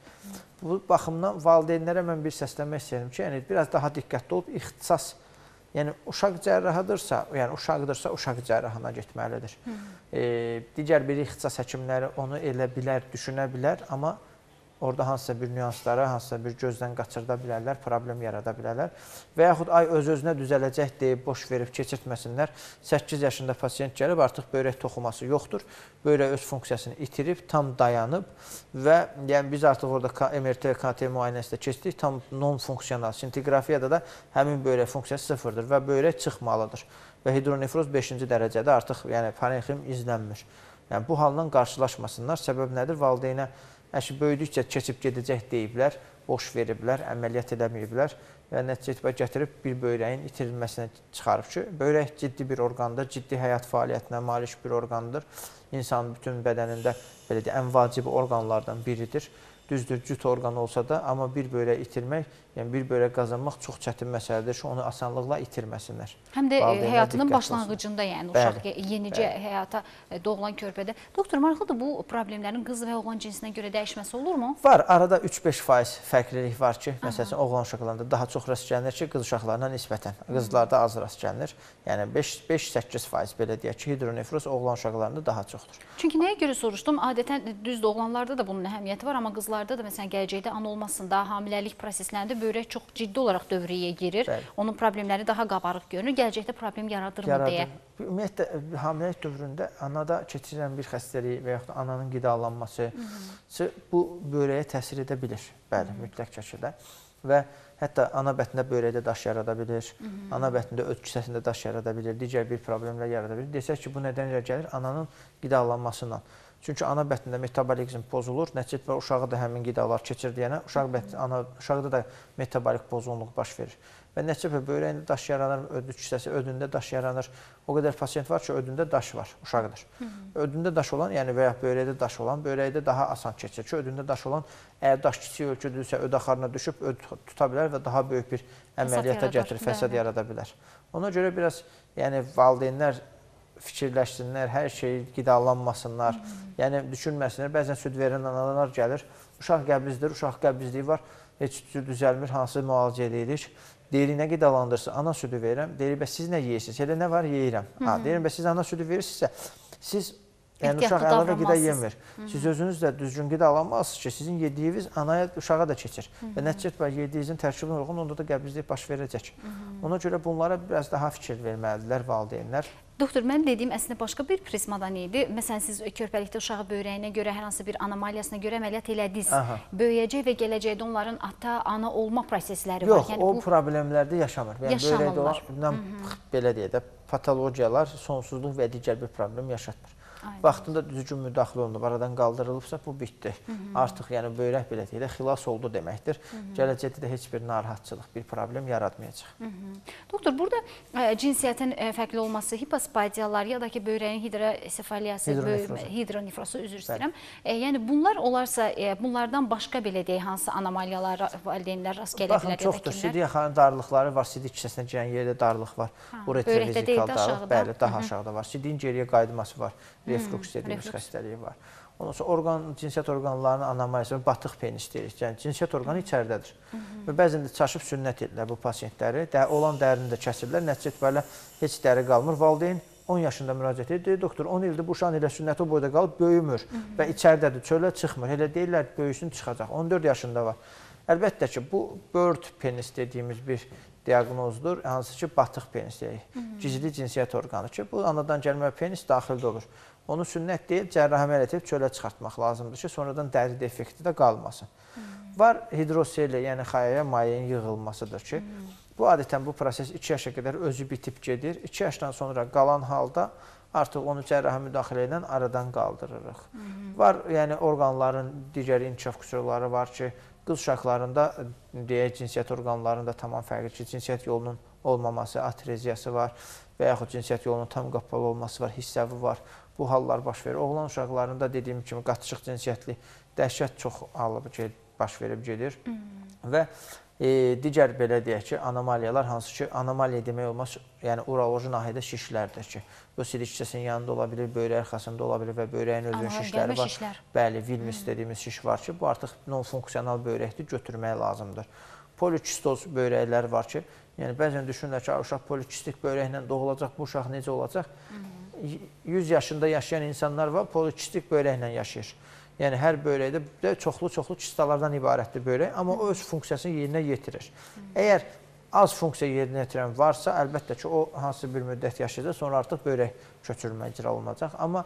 Bu baxımdan valideynlərə mən bir səslənmək istəyirəm ki, yəni biraz daha diqqətli olub ixtisas Yəni uşaq cərrahıdırsa, yəni uşaqdırsa uşaq cərrahına getməlidir. -hı. E, digər bir ixtisas həkimləri onu elə bilər, düşünə bilər, amma orada hansısa bir nüansları, hansısa bir gözdən qaçırda bilərlər, problem yarada bilərlər. Və yaxud ay öz-özünə düzələcək deyib boş verib keçirtməsinlər. 8 yaşında pasiyent gəlib artıq böyrək toxuması yoxdur. Böyrək öz funksiyasını itirib, tam dayanıb və yəni biz artıq orada MRT, KT müayinəsində keçdik. Tam non-funksional. Sintiqrafiyada da həmin böyrək funksiyası sıfırdır və böyrək çıxmalıdır. Və hidronefroz 5-ci dərəcədə artıq yəni parenxim izlənmir. Yəni bu halla qarşılaşmasınlar. Səbəb nədir? Valideynə əşi böyüdükcə keçib gedəcək deyiblər, boş veriblər, əməliyyat eləməyiblər və nəticə gətirib bir böyrəyin itirilməsinə çıxarıb ki, böyrək ciddi bir orqandır, ciddi həyat fəaliyyətinə malik bir orqandır. İnsanın bütün bədənində belə deyək, ən vacib orqanlardan biridir. Düzdür, cüt orqan olsa da, amma bir böyrək itirmək, yəni bir böyrək qazanmaq çox çətin məsələdir ki, onu asanlıqla itirməsinlər.
Həm də e,
Valideynlər
həyatının başlanğıcında, yəni
Bəli,
uşaq ye- yenicə həyata e, doğulan körpədə. Doktor, maraqlıdır bu problemlərin qız və oğlan cinsinə görə dəyişməsi olurmu?
Var, arada 3-5% fərqlilik var ki, məsələn, oğlan uşaqlarında daha çox rast gəlinir ki, qız uşaqlarına nisbətən. Qızlarda az rast gəlinir. Yəni 5-8% belə deyək ki, hidronefroz oğlan uşaqlarında daha çoxdur.
Çünki nəyə görə soruşdum? Adətən düzdür oğlanlarda da bunun əhəmiyyəti var, amma qızlarda da məsələn gələcəkdə ana olmasında, hamiləlik proseslərində böyrək çox ciddi olaraq dövriyyəyə girir.
Bəli.
Onun problemləri daha qabarıq görünür. Gələcəkdə problem yaradırmı deyə.
Bu, Ümumiyyətlə hamiləlik dövründə anada keçirilən bir xəstəlik və yaxud da ananın qidalanması bu böyrəyə təsir edə bilir. Bəli, mütləq şəkildə. Və hətta ana bətnində böyrəkdə daş yarada bilir. Ana bətnində öd kisəsində daş yarada bilir, digər bir problemlər yarada bilir. Desək ki, bu nədən gəlir? Ananın qidalanmasından. Çünki ana bətnində metabolizm pozulur. Nəticədə uşağı da həmin qidalar keçir deyənə uşaq bətn ana uşaqda da metabolik pozğunluq baş verir. Və nəticədə böyrəyində daş yaranır, ödü kisəsi ödündə daş yaranır. O qədər pasiyent var ki, ödündə daş var, uşaqdır. Ödündə daş olan, yəni və ya böyrəkdə daş olan, böyrəkdə daha asan keçir ki, ödündə daş olan əgər daş kiçik ölçüdürsə, öd axarına düşüb öd tuta bilər və daha böyük bir əməliyyata gətirib fəsad yarada bilər. Ona görə biraz yəni valideynlər fikirləşsinlər, hər şeyi qidalanmasınlar. Yəni düşünməsinlər. Bəzən süd verən analar gəlir, uşaq qəbizdir, uşaq qəbizliyi var, heç düzəlmir, hansı müalicə edirik? Deyirik nə qidalandırsın? Ana südü verirəm. Deyir, bəs siz nə yeyirsiniz? Elə nə var yeyirəm. Ha, deyirəm, bəs siz ana südü verirsinizsə, siz yəni uşaq əlavə qida yemir. Siz özünüz də düzgün qida almalısınız ki, sizin yediyiniz anaya, uşağa da keçir. Və nəticə yediyinizin tərkibinə uyğun onda da qəbizlik baş verəcək. Ona görə bunlara biraz daha fikir verməlidirlər valideynlər.
Doktor, mənim dediyim əslində başqa bir prismadan idi. Məsələn, siz körpəlikdə uşağı böyrəyinə görə, hər hansı bir anomaliyasına görə əməliyyat elədiniz.
Aha.
Böyüyəcək və gələcəkdə onların ata, ana olma prosesləri
Yox,
var. Yəni
o
bu
problemlərdə yaşamır. Yəni böyrəkdə
Yaşamırlar.
olan belə deyək də patologiyalar, sonsuzluq və digər bir problem yaşatmır.
Aynen.
Vaxtında düzgün müdaxilə olunub, aradan qaldırılıbsa bu bitdi. Artıq yəni böyrək belə deyək də xilas oldu deməkdir. Gələcəkdə də heç bir narahatçılıq, bir problem yaratmayacaq.
Doktor, burada ə, cinsiyyətin ə, fərqli olması, hipospadiyalar ya da ki, böyrəyin hidrosefaliyası,
Hidronefrozu.
üzr istəyirəm. Ə, yəni bunlar olarsa, ə, bunlardan başqa belə deyək, hansı anomaliyalara valideynlər rast gələ
Baxın,
bilər ya da
çoxdur.
kimlər?
Sidik yaxanın darlıqları var, sidik kisəsinə girən yerdə darlıq var. Uretra
böyrəkdə deyil
vezikal
də,
darlıq, bəli, daha aşağıda var. Sidiyin geriyə qayıdması var. Reflux dediyimiz
reflux.
xəstəliyi var. Ondan sonra orqan, cinsiyyət orqanlarının anomaliyası, batıq penis deyirik. Yəni cinsiyyət orqanı içəridədir. Və bəzən də çaşıb sünnət edirlər bu pasiyentləri. Də olan dərini də kəsirlər. Nəticə etibarilə heç dəri qalmır. Valideyn 10 yaşında müraciət edir. Doktor 10 ildir bu uşağın elə sünnəti o boyda qalıb böyümür və içəridədir, çölə çıxmır. Elə deyirlər böyüsün çıxacaq. 14 yaşında var. Əlbəttə ki, bu bird penis dediyimiz bir diaqnozdur, hansı ki, batıq penis deyək. Gizli cinsiyyət orqanı ki, bu anadan gəlmə penis daxildə olur. Onu sünnət deyil, cərrahi əməliyyat edib çölə çıxartmaq lazımdır ki, sonradan dəri defekti də qalmasın. Var hidroseli, yəni xayaya mayenin yığılmasıdır ki, bu adətən bu proses 2 yaşa qədər özü bitib gedir. 2 yaşdan sonra qalan halda artıq onu cərrahi müdaxilə ilə aradan qaldırırıq. Var, yəni orqanların digər inkişaf qüsurları var ki, qız uşaqlarında deyək cinsiyyət orqanlarında tamam fərqli ki, cinsiyyət yolunun olmaması, atreziyası var və yaxud cinsiyyət yolunun tam qapalı olması var, hissəvi var. Bu hallar baş verir. Oğlan uşaqlarında dediyim kimi qatışıq cinsiyyətli dəhşət çox alıb ki, baş verib gedir. Və e, digər belə deyək ki, anomaliyalar hansı ki, anomaliya demək olmaz, yəni uroloji nahiyədə şişlərdir ki, bu sidik hissəsinin yanında ola bilər, böyrək arxasında ola bilər və böyrəyin özünün şişləri var.
şişlər.
Bəli, Wilms dediyimiz şiş var ki, bu artıq non-funksional böyrəkdir, götürmək lazımdır. Polikistoz böyrəklər var ki, yəni bəzən düşünürlər ki, "Ay, uşaq polikistik böyrəklə doğulacaq, bu uşaq necə olacaq? 100 yaşında yaşayan insanlar var, polikistik böyrəklə yaşayır. Yəni hər börəkdə də çoxlu-çoxlu kistalardan ibarətdir börək, amma o öz funksiyasını yerinə yetirir. Əgər az funksiya yerinə yetirən varsa, əlbəttə ki, o hansı bir müddət yaşayacaq, sonra artıq börək köçürülmə icra olunacaq. Amma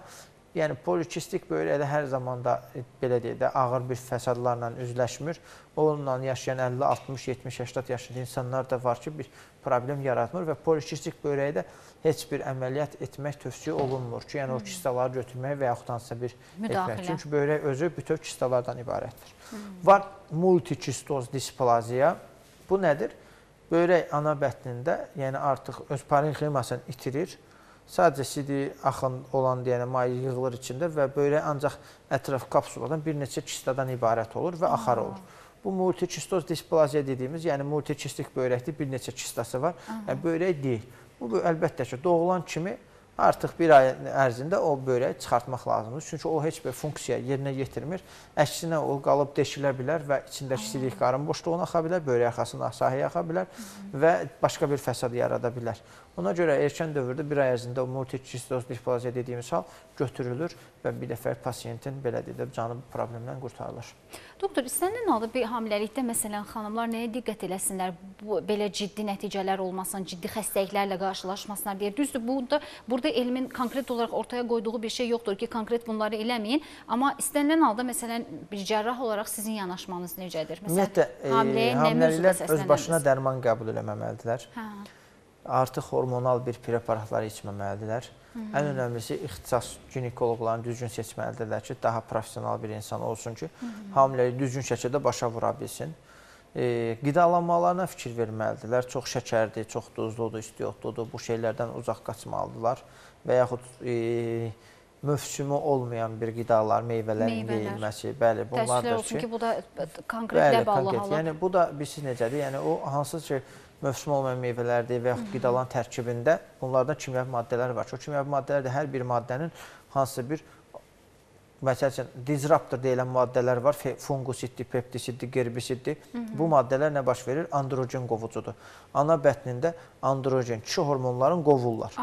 yəni polikistik börəkdə hər zaman da e, belə deyək də ağır bir fəsadlarla üzləşmir. Onunla yaşayan 50, 60, 70, 80 yaşlı insanlar da var ki, bir problem yaratmır və polikistik börəkdə heç bir əməliyyat etmək tövsiyə olunmur ki, yəni o kistaları götürmək və yaxud hansısa bir
Müdaxilə.
etmək. Çünki börək özü bütöv kistalardan ibarətdir. Var multikistoz displaziya. Bu nədir? Börək ana bətnində, yəni artıq öz parenximasını itirir. Sadəcə sidik axın olan deyənə maye yığılır içində və börək ancaq ətraf kapsuladan bir neçə kistadan ibarət olur və axar olur. Bu multikistoz displaziya dediyimiz, yəni multikistik börəkdə bir neçə kistası var. Yəni börək deyil. Bu əlbəttə ki, doğulan kimi artıq bir ay ərzində o börəyi çıxartmaq lazımdır. Çünki o heç bir funksiya yerinə yetirmir. Əksinə o qalıb deşilə bilər və içindəki silik qarın boşluğuna axa bilər, börək arxasına sahəyə axa bilər və başqa bir fəsad yarada bilər. Ona görə erkən dövrdə bir ay ərzində o multikistoz displaziya dediyimiz hal götürülür və bir dəfə pasiyentin belə deyək də canı bu problemdən qurtarılır.
Doktor, istənilən halda bir hamiləlikdə məsələn xanımlar nəyə diqqət eləsinlər? Bu belə ciddi nəticələr olmasın, ciddi xəstəliklərlə qarşılaşmasınlar deyə. Düzdür, burada burada elmin konkret olaraq ortaya qoyduğu bir şey yoxdur ki, konkret bunları eləməyin, amma istənilən halda məsələn bir cərrah olaraq sizin yanaşmanız necədir?
Ümumiyyətlə e,
hamiləyə mövzuda
hamililər öz başına dərman qəbul eləməməlidirlər.
Hə.
Artıq hormonal bir preparatları içməməlidirlər. Ən önəmlisi ixtisas ginekoloqlarını düzgün seçməlidirlər ki, daha professional bir insan olsun ki, hamiləyi düzgün şəkildə başa vura bilsin. E, qidalanmalarına fikir verməlidirlər. Çox şəkərdir, çox duzludur, istiotludur. Bu şeylərdən uzaq qaçmalıdırlar və yaxud e, mövsümü olmayan bir qidalar, meyvələrin
Meyvələr.
yeyilməsi, bəli,
Təəssüflər
bunlardır
olsun
ki,
ki, bu da konkretlə bağlı
konkret.
hallar.
Yəni bu da bilirsiz necədir? Yəni o hansı ki mövsüm olmayan meyvələrdir və yaxud qidaların tərkibində bunlardan kimyəvi maddələr var. ki, O kimyəvi maddələr də hər bir maddənin hansısa bir məsəl üçün disruptor deyilən maddələr var. Fungisiddir, peptisiddir, gerbisiddir. Bu maddələr nə baş verir? Androgen qovucudur. Ana bətnində androgen kişi hormonların qovurlar.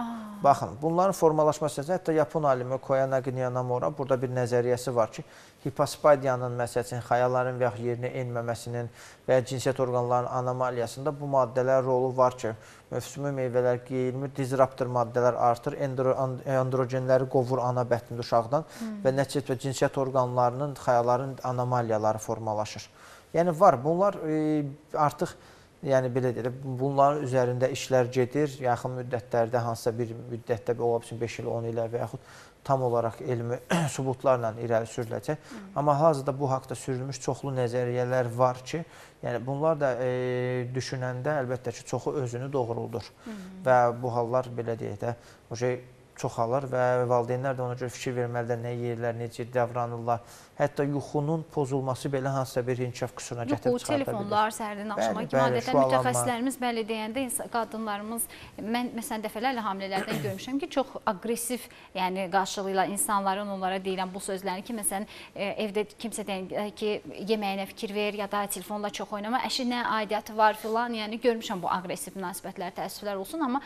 Baxın, bunların formalaşması üçün hətta Yapon alimi Koyana Gnyanamora burada bir nəzəriyyəsi var ki, hipospadiyanın məsəl üçün xayaların və yaxud yerinə enməməsinin və ya cinsiyyət orqanlarının anomaliyasında bu maddələr rolu var ki, mövsümi meyvələr yeyilmir, disruptor maddələr artır, endro, and- androgenləri qovur ana bətnində uşaqdan və nəticədə cinsiyyət orqanlarının, xayaların anomaliyaları formalaşır. Yəni var, bunlar e, artıq Yəni belə deyək, bunların üzərində işlər gedir. Yaxın müddətlərdə hansısa bir müddətdə ola bilsin 5 il, 10 ilə və yaxud tam olaraq elmi sübutlarla irəli sürüləcək. Amma hazırda bu haqqda sürülmüş çoxlu nəzəriyyələr var ki, yəni bunlar da e, düşünəndə əlbəttə ki, çoxu özünü doğruldur. Və bu hallar belə deyək də, o şey çoxalır və valideynlər də ona görə fikir verməlidir, nə yeyirlər, necə davranırlar. Hətta yuxunun pozulması belə hansısa bir inkişaf qüsuruna gətirib çıxarda bilir.
telefonlar səhərdən axşama kimi adətən mütəxəssislərimiz bəli deyəndə qadınlarımız mən məsələn dəfələrlə hamilələrdən görmüşəm ki, çox aqressiv, yəni qarşılayırlar insanların onlara deyilən bu sözləri ki, məsələn e, evdə kimsə deyən ki, yeməyinə fikir ver ya da telefonla çox oynama, əşinə aidiyyəti var filan, yəni görmüşəm bu aqressiv münasibətlər, təəssüflər olsun, amma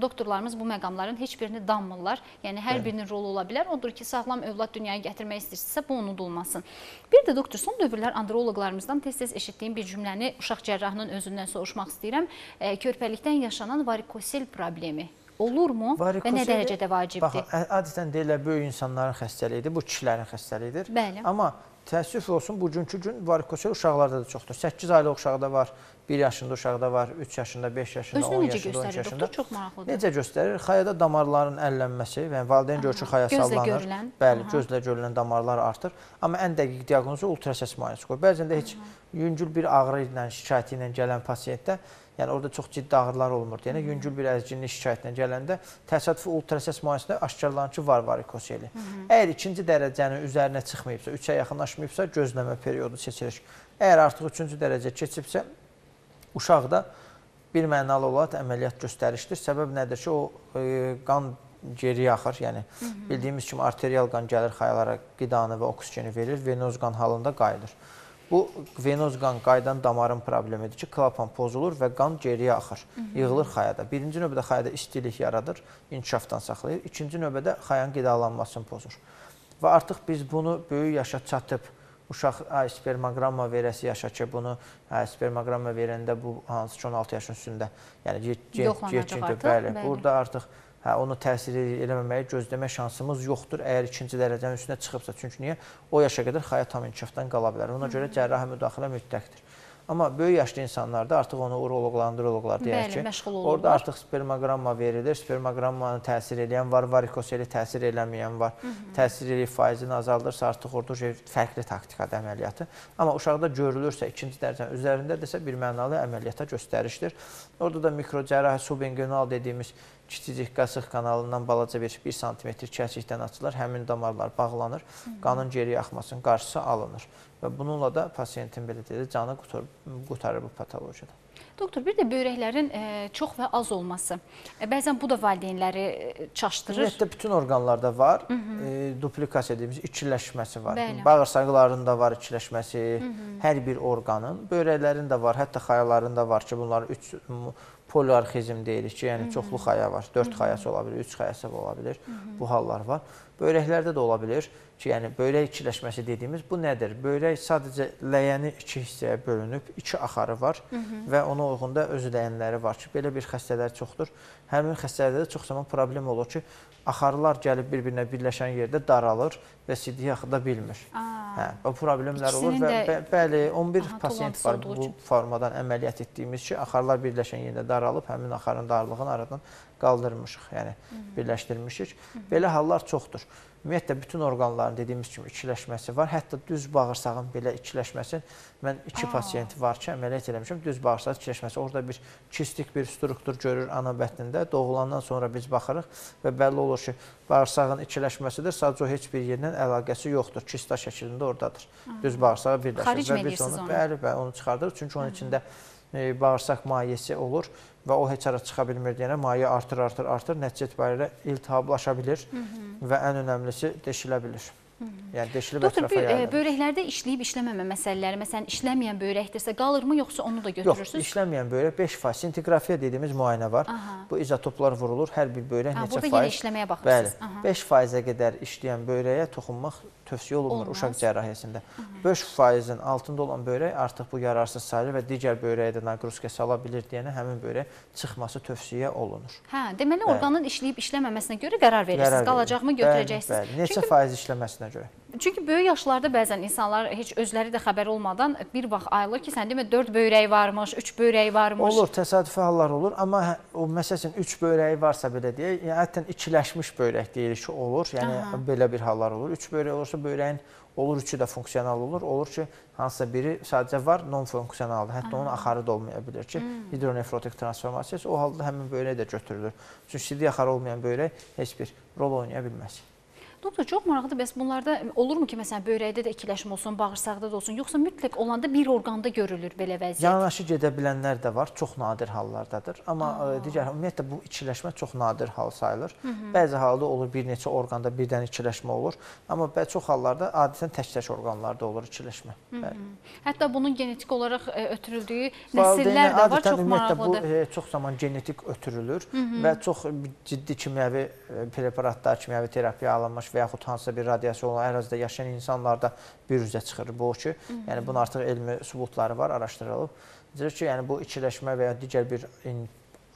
doktorlarımız bu məqamların heç birini danmırlar. Yəni hər birinin rolu ola bilər. Odur ki, sağlam övlad dünyaya gətirmək istəyirsinizsə, bu unudulmasın. Bir də doktor, son dövrlər androloqlarımızdan tez-tez eşitdiyim bir cümləni uşaq cərrahının özündən soruşmaq istəyirəm. E, körpəlikdən yaşanan varikosel problemi olurmu və nə dərəcədə vacibdir?
Baxın, ə- adətən deyirlər böyük insanların xəstəliyidir, bu kişilərin xəstəliyidir.
Bəli.
Amma təəssüf olsun bugünkü gün varikosel uşaqlarda da çoxdur. 8 aylıq uşaqda var, 1 yaşında uşaqda var, 3 yaşında, 5 yaşında,
Özünü
10
necə
yaşında, 12
göstərir
yaşında.
doktor? Çox maraqlıdır.
Necə göstərir? Xayada damarların əllənməsi, yəni valideyn görür ki, xaya
Gözlə
sallanır.
görülən.
Bəli,
Aha.
gözlə görülən damarlar artır. Amma ən dəqiq diaqnozu ultrasəs müayinəsi qoyur. Bəzən də heç yüngül bir ağrı ilə, şikayəti ilə gələn pasiyentdə Yəni orada çox ciddi ağrılar olmur. Yəni yüngül bir əzginlik şikayətinə gələndə təsadüfi ultrasəs müayinəsində aşkarlanır ki, var varikoseli. Əgər ikinci dərəcənin üzərinə çıxmayıbsa, 3-ə yaxınlaşmayıbsa, gözləmə periyodu seçilir. Əgər artıq 3-cü dərəcə keçibsə, uşaqda bir mənalı olaraq əməliyyat göstərişdir. Səbəb nədir ki, o e, qan geriyə axır. Yəni bildiyimiz kimi arterial qan gəlir xayalara qidanı və oksigeni verir, venoz qan halında qayıdır. Bu venoz qan qayıdan damarın problemidir ki, klapan pozulur və qan geriyə axır, yığılır xayada. Birinci növbədə xayada istilik yaradır, inkişafdan saxlayır. İkinci növbədə xayanın qidalanmasını pozur. Və artıq biz bunu böyük yaşa çatıb uşaq ay spermoqramma verəsi yaşa ki, bunu spermoqramma verəndə bu hansı ki 16 yaşın üstündə, yəni
artıq,
bəli, burada artıq hə onu təsir eləməməyi gözləmə şansımız yoxdur əgər ikinci dərəcənin üstünə çıxıbsa. Çünki niyə? O yaşa qədər xaya tam inkişafdan qala bilər. Ona görə cərrahi müdaxilə mütləqdir. Amma böyük yaşlı insanlarda artıq onu uroloqlar, androloqlar deyək
Bəli,
ki, orada artıq spermoqramma verilir. Spermoqrammanı təsir edən var, varikoseli təsir eləməyən var. Təsir eləyib faizini azaldırsa artıq orada fərqli taktikadır əməliyyatı. Amma uşaqda görülürsə ikinci dərəcənin üzərindədirsə bir mənalı əməliyyata göstərişdir. Orada da mikrocərrahi subengual dediyimiz kiçicik qasıq kanalından balaca bir 1 sm kəsikdən açılır. Həmin damarlar bağlanır. Qanın geriyə axmasının qarşısı alınır. Və bununla da pasiyentin belə deyək, canı qutar qurtarır bu patologiyada.
Doktor, bir də böyrəklərin e, çox və az olması. E, bəzən bu da valideynləri e, çaşdırır.
Ümumiyyətlə bütün orqanlarda var. E, duplikasiya dediyimiz ikiləşməsi var.
Bəli.
Bağırsaqlarında var ikiləşməsi, hər bir orqanın, böyrəklərin də var, hətta xayaların da var ki, bunların 3 poliarxizm deyirik ki, yəni çoxlu xaya var. 4 xayası ola bilər, 3 xayası ola bilər. Bu hallar var. Böyrəklərdə də ola bilər ki, yəni böyrək ikiləşməsi dediyimiz bu nədir? Böyrək sadəcə ləyəni iki hissəyə bölünüb, iki axarı var və ona uyğun da öz ləyənləri var ki, belə bir xəstələr çoxdur. Həmin xəstələrdə də çox zaman problem olur ki, axarlar gəlib bir-birinə birləşən yerdə daralır və sidiyə axıda bilmir.
Aa.
Hə, bu problemlər olur və bə bəli, 11
Aha,
pasiyent var bu
üçün.
formadan əməliyyat etdiyimiz ki, axarlar birləşən yerdə daralıb, həmin axarın darlığını aradan qaldırmışıq, yəni birləşdirmişik. Belə hallar çoxdur. Ümumiyyətlə bütün orqanların dediyimiz kimi ikiləşməsi var. Hətta düz bağırsağın belə ikiləşməsi mən 2 pasiyent var ki, əməliyyat eləmişəm. Düz bağırsaq ikiləşməsi. Orada bir kistik bir struktur görür ana bətnində. Doğulandan sonra biz baxırıq və bəlli olur ki, bağırsağın ikiləşməsidir. Sadəcə o heç bir yerlə əlaqəsi yoxdur. Kista şəklində oradadır. Düz bağırsağa birləşir
Xaric
və biz onu? bəli, bəli onu çıxardırıq. Çünki onun içində e, bağırsaq mayesi olur və o heç ara çıxa bilmir deyənə maye artır, artır, artır, nəticə etibarilə iltihablaşa bilir və ən önəmlisi deşilə bilir. Yəni deşilib
Doktor,
ətrafa
e,
yayılır.
böyrəklərdə işləyib işləməmə məsələləri, məsələn, işləməyən böyrəkdirsə qalırmı yoxsa onu da
Yox,
götürürsüz?
işləməyən böyrək 5%. Sintiqrafiya dediyimiz müayinə var.
Aha.
Bu izotoplar vurulur. Hər bir böyrək
Ha, burada
faiz?
yenə işləməyə
Bəli.
baxırsınız. Aha.
5%-ə qədər işləyən böyrəyə toxunmaq tövsiyə olunmur
Olmaz.
uşaq cərrahiyyəsində. 5%-in altında olan böyrək artıq bu yararsız sayılır və digər böyrəyə də naqruzka sala bilir deyənə həmin böyrək çıxması tövsiyə olunur.
Hə, deməli orqanın işləyib işləməməsinə görə qərar verirsiniz.
Qərar
Qalacaqmı, götürəcəksiniz?
Bəli, bəli. Neçə
Çünki
faiz işləməsinə görə.
Çünki böyük yaşlarda bəzən insanlar heç özləri də xəbər olmadan bir vaxt ayılır ki, sən demə 4 böyrək varmış, 3 böyrək varmış.
Olur, təsadüfi hallar olur, amma hə, o məsəl üçün 3 böyrəyi varsa belə deyək, yəni hətta ikiləşmiş böyrək deyirik ki, olur. Yəni
Aha.
belə bir hallar olur. 3 böyrək olursa böyrəyin olur üçü də funksional olur. Olur ki, hansısa biri sadəcə var, non-funksionaldır. Hətta onun axarı da olmaya bilər ki,
Hmm.
hidronefrotik transformasiyası o halda həmin böyrək də götürülür. Çünki sidik axarı olmayan böyrək heç bir rol oynaya bilməz.
Doktor, çox maraqlıdır. Bəs bunlarda olurmu ki, məsələn, böyrəkdə də ikiləşmə olsun, bağırsaqda da olsun, yoxsa mütləq olanda bir orqanda görülür belə vəziyyət?
Yanaşı gedə bilənlər də var, çox nadir hallardadır. Amma ə, digər ümumiyyətlə bu ikiləşmə çox nadir hal sayılır. Bəzi halda olur bir neçə orqanda birdən ikiləşmə olur, amma bə çox hallarda adətən tək-tək orqanlarda olur ikiləşmə. Bəli.
Hətta bunun genetik olaraq e, ötürüldüyü nəsillər də var, çox
ümumiyyətlə bu
maraqlıdır.
e, çox zaman genetik ötürülür və çox ciddi kimyəvi e, preparatlar, kimyəvi terapiya alınmış və yaxud hansısa bir radiasiya olan ərazidə yaşayan insanlarda biruzə çıxır bu ki, yəni bunun artıq elmi sübutları var, araşdırılıb. Deyir ki, yəni bu ikiləşmə və ya digər bir in,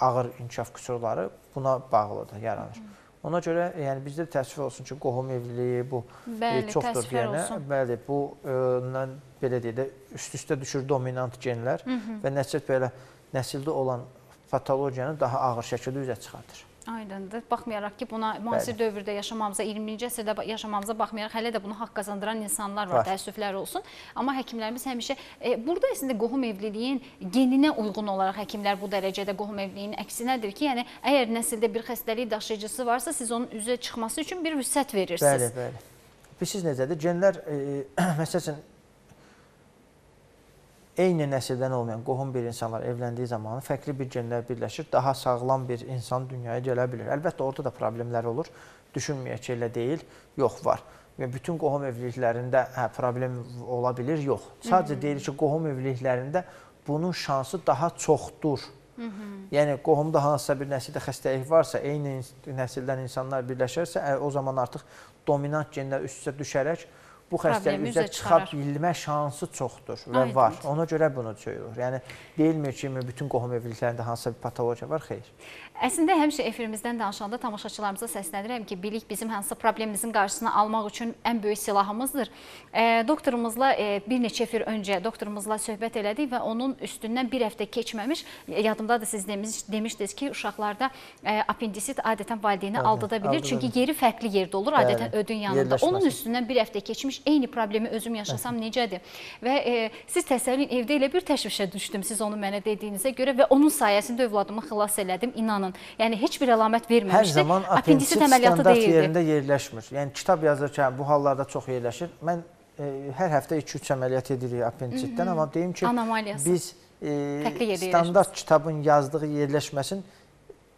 ağır inkişaf qüsurları buna bağlıdır, yaranır. Ona görə yəni bizdə təəssüf olsun ki, qohum evliliyi bu
Bəli,
e, çoxdur
təəssüflər
deyənə, bəli, bu e, nən belə deyək də üst-üstə düşür dominant genlər və nəticə belə nəsildə olan patologiyanı daha ağır şəkildə üzə çıxardır.
Aydındır. Baxmayaraq ki, buna müasir dövrdə yaşamamıza, 20-ci əsrdə yaşamamıza baxmayaraq hələ də buna haqq qazandıran insanlar var,
Var.
təəssüflər olsun. Amma həkimlərimiz həmişə e, burada əslində qohum evliliyin geninə uyğun olaraq həkimlər bu dərəcədə qohum evliliyinin əksinədir ki, yəni əgər nəsildə bir xəstəlik daşıyıcısı varsa, siz onun üzə çıxması üçün bir vüsət verirsiniz.
Bəli, bəli. Bilirsiniz necədir? Genlər e, məsəl üçün eyni nəsildən olmayan qohum bir insanlar evləndiyi zaman fərqli bir genlər birləşir, daha sağlam bir insan dünyaya gələ bilər. Əlbəttə orada da problemlər olur. Düşünməyək ki, elə deyil. Yox, var. Və bütün qohum evliliklərində hə problem ola bilir? Yox. Sadəcə deyilir ki, qohum evliliklərində bunun şansı daha çoxdur. Yəni qohumda hansısa bir nəsildə xəstəlik varsa, eyni nəsildən insanlar birləşərsə, o zaman artıq dominant genlər üst-üstə düşərək bu xəstəlik üzə çıxa bilmə şansı çoxdur və
Aydındır.
var. Ona görə bunu söyür. Yəni deyilmir ki, bütün qohum evliliklərində hansısa bir patologiya var, xeyr.
Əslində həmişə efirimizdən danışanda tamaşaçılarımıza səslənirəm ki, bilik bizim hansısa problemimizin qarşısını almaq üçün ən böyük silahımızdır. E, doktorumuzla e, bir neçə efir öncə doktorumuzla söhbət elədik və onun üstündən bir həftə keçməmiş yadımdadır siz demiş, demişdiniz ki, uşaqlarda e, apendisit adətən valideyni
Bəli,
aldada bilir.
aldada
Çünki yeri fərqli yerdə olur,
Bəli,
adətən ödün yanında. Onun üstündən bir həftə keçmiş eyni problemi özüm yaşasam necədir? Və e, siz təsəvvür edin, evdə elə bir təşvişə düşdüm siz onu mənə dediyinizə görə və onun sayəsində övladımı xilas elədim, inanın. Yəni heç bir əlamət
Hər
verməmişdi.
zaman
Apendisit əməliyyatı
standart
deyildi.
yerində yerləşmir. Yəni kitab yazırkən bu hallarda çox yerləşir. Mən e, hər həftə 2-3 əməliyyat edirik apendisitdən, amma deyim ki,
Anomaliyası.
biz e, standart kitabın yazdığı yerləşməsin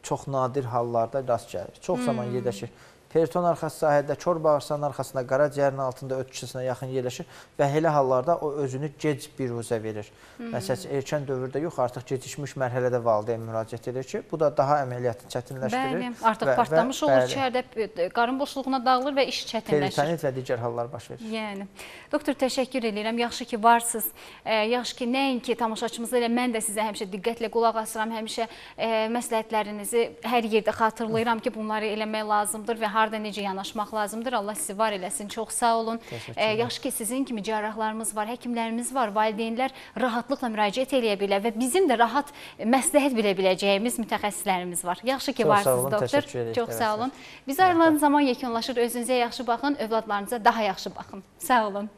çox nadir hallarda rast gəlir. Çox zaman yerləşir. Periton arxası sahədə, kor bağırsağın arxasında, qaraciyərin altında öt kisəsinə yaxın yerləşir və elə hallarda o özünü gec biruzə verir. Məsələn, erkən dövrdə yox, artıq gecikmiş mərhələdə valideyn müraciət edir ki, bu da daha əməliyyatı çətinləşdirir.
Bəli, artıq
və- və-
partlamış olur,
bəli,
içəridə e, qarın boşluğuna dağılır və iş çətinləşir.
Peritonit və digər hallar baş verir.
Yəni, doktor təşəkkür edirəm. Yaxşı ki varsınız. E, yaxşı ki nəinki tamaşaçımızda elə mən də sizə həmişə diqqətlə qulaq asıram. Həmişə e, məsləhətlərinizi hər yerdə xatırlayıram ki, bunları eləmək lazımdır və harda necə yanaşmaq lazımdır. Allah sizi var eləsin. Çox sağ olun. E, yaxşı ki sizin kimi cərrahlarımız var, həkimlərimiz var, valideynlər rahatlıqla müraciət eləyə bilər və bizim də rahat məsləhət bilə biləcəyimiz mütəxəssislərimiz var. Yaxşı ki
Çox
varsınız
olun,
doktor.
edirik,
Çox sağ olun. Biz ayrılan zaman yekunlaşır. Özünüzə yaxşı baxın, övladlarınıza daha yaxşı baxın. Sağ olun.